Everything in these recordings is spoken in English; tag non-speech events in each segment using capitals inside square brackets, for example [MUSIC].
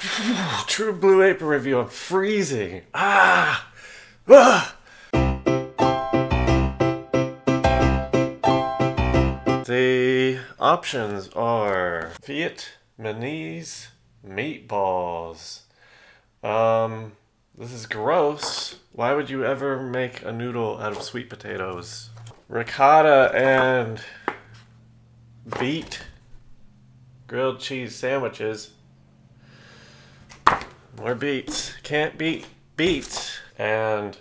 [SIGHS] True Blue Apron review. I'm freezing. Ah! ah! The options are Vietnamese meatballs. Um, this is gross. Why would you ever make a noodle out of sweet potatoes? Ricotta and beet grilled cheese sandwiches. More beets. Can't beat beets. And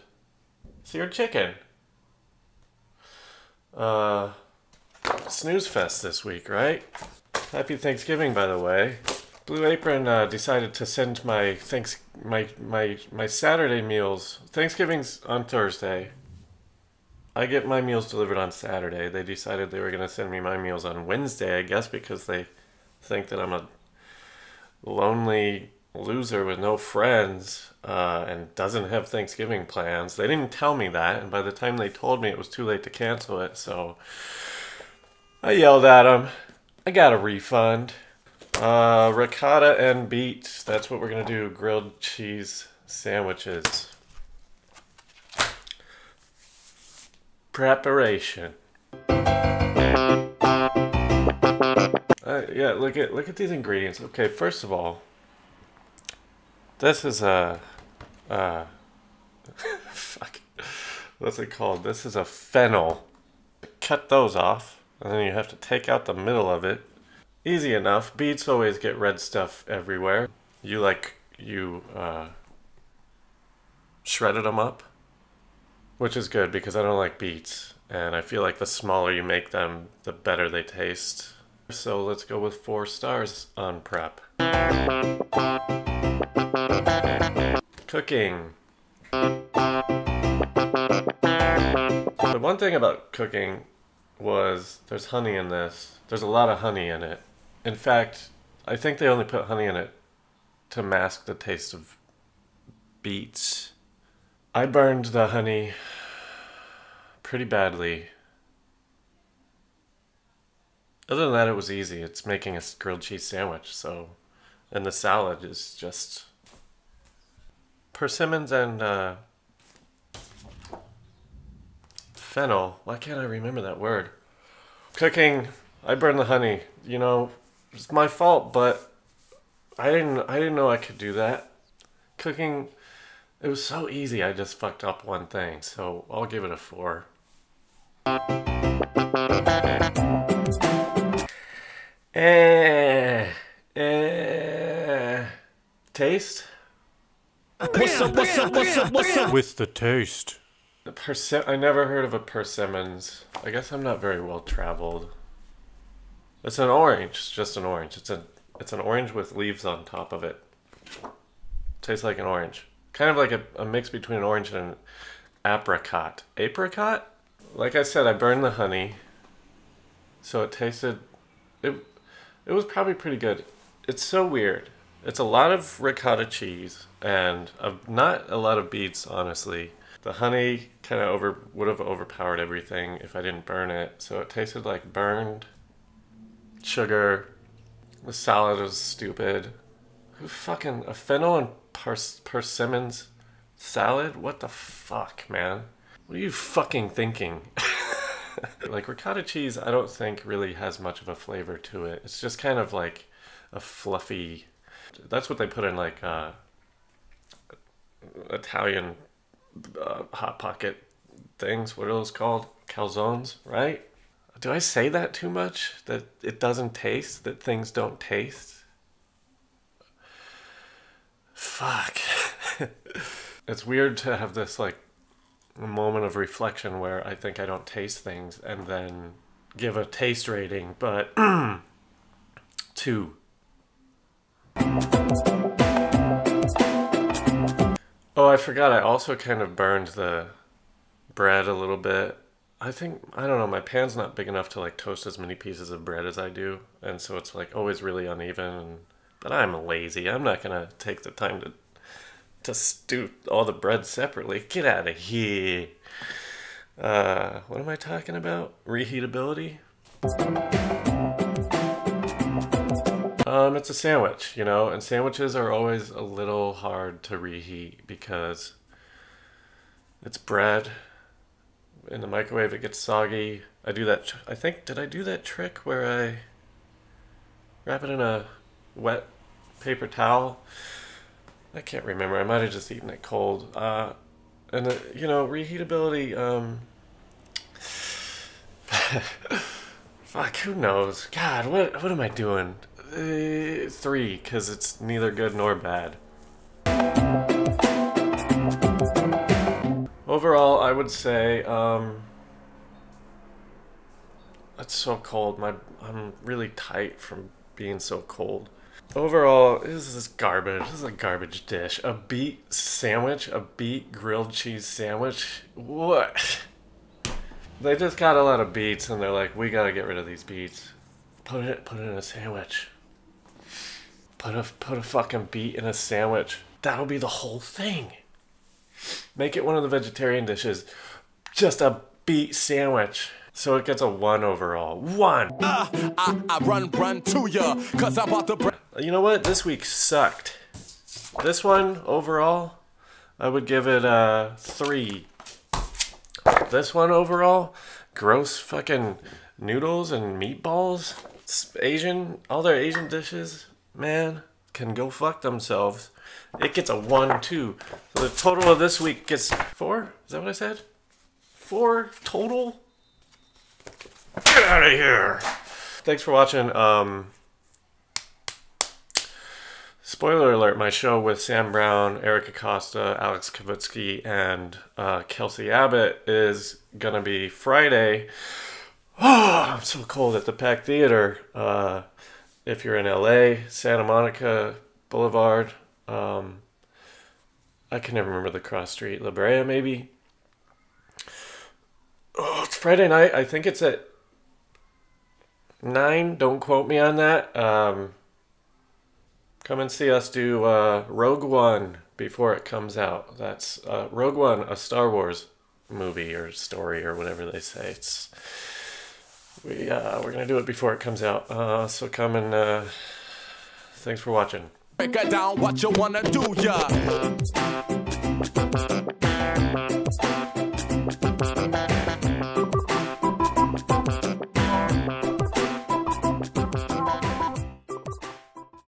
seared chicken. Uh, snooze fest this week, right? Happy Thanksgiving, by the way. Blue Apron uh, decided to send my thanks my my my Saturday meals. Thanksgiving's on Thursday. I get my meals delivered on Saturday. They decided they were going to send me my meals on Wednesday, I guess, because they think that I'm a lonely loser with no friends uh, and doesn't have Thanksgiving plans. They didn't tell me that, and by the time they told me, it was too late to cancel it. So I yelled at them. I got a refund. Uh, ricotta and beets. That's what we're gonna do. Grilled cheese sandwiches. Preparation. Uh, yeah, look at look at these ingredients. Okay, first of all, this is a, uh, [LAUGHS] fuck, what's it called? This is a fennel. Cut those off, and then you have to take out the middle of it. Easy enough. Beets always get red stuff everywhere. You like you uh, shredded them up, which is good because I don't like beets, and I feel like the smaller you make them, the better they taste. So let's go with four stars on prep. Cooking. The one thing about cooking was there's honey in this. There's a lot of honey in it. In fact, I think they only put honey in it to mask the taste of beets. I burned the honey pretty badly other than that, it was easy. It's making a grilled cheese sandwich, so. And the salad is just. Persimmons and uh, fennel. Why can't I remember that word? Cooking. I burned the honey. You know, it's my fault, but I didn't. I didn't know I could do that. Cooking. It was so easy. I just fucked up one thing, so I'll give it a four. Eh, eh, taste? What's up, what's up, what's up, what's up? With the taste. The persim- I never heard of a persimmons. I guess I'm not very well traveled. It's an orange. It's just an orange. It's a it's an orange with leaves on top of it. Tastes like an orange. Kind of like a, a mix between an orange and an apricot. Apricot? Like I said, I burned the honey. So it tasted it it was probably pretty good. It's so weird. It's a lot of ricotta cheese and a, not a lot of beets, honestly. The honey kind of over would have overpowered everything if I didn't burn it. So it tasted like burned sugar. The salad was stupid. Who fucking a fennel and pers- persimmons salad? What the fuck, man? What are you fucking thinking? [LAUGHS] like ricotta cheese, I don't think really has much of a flavor to it. It's just kind of like a fluffy. That's what they put in like uh, Italian uh, hot pocket things. What are those called? Calzones, right? Do I say that too much? That it doesn't taste? That things don't taste? Fuck. [LAUGHS] it's weird to have this like moment of reflection where I think I don't taste things and then give a taste rating, but [CLEARS THROAT] two. Oh, I forgot. I also kind of burned the bread a little bit. I think I don't know. My pan's not big enough to like toast as many pieces of bread as I do, and so it's like always really uneven. But I'm lazy. I'm not gonna take the time to to stew all the bread separately. Get out of here. Uh, what am I talking about? Reheatability? Um, it's a sandwich, you know, and sandwiches are always a little hard to reheat because it's bread. In the microwave, it gets soggy. I do that. I think did I do that trick where I wrap it in a wet paper towel? I can't remember. I might have just eaten it cold. Uh, and uh, you know, reheatability. Um, [LAUGHS] fuck, who knows? God, what what am I doing? Uh, three, because it's neither good nor bad. Overall, I would say um, it's so cold. My I'm really tight from being so cold. Overall, this is garbage. This is a garbage dish. A beet sandwich, a beet grilled cheese sandwich. What? [LAUGHS] They just got a lot of beets, and they're like, we gotta get rid of these beets. Put it, put it in a sandwich. Put a put a fucking beet in a sandwich. That'll be the whole thing. Make it one of the vegetarian dishes. Just a beet sandwich. So it gets a one overall. One. Uh, I, I run, run to ya, cause about to break. You know what? This week sucked. This one overall, I would give it a three. This one overall, gross fucking noodles and meatballs. Asian, all their Asian dishes, man, can go fuck themselves. It gets a one, two. So the total of this week gets four. Is that what I said? Four total. Get out of here. Thanks for watching. Um, spoiler alert: my show with Sam Brown, Eric Acosta, Alex Kavutsky, and uh, Kelsey Abbott is gonna be Friday. Oh, [SIGHS] I'm so cold at the Pack Theater. Uh, if you're in LA, Santa Monica Boulevard. Um, I can never remember the cross street. La Brea, maybe. Oh, it's Friday night. I think it's at nine. Don't quote me on that. Um, come and see us do uh, Rogue One before it comes out. That's uh, Rogue One, a Star Wars movie or story or whatever they say. It's we uh, we're gonna do it before it comes out. Uh, so come and uh, thanks for watching. Break it down what you wanna do, yeah.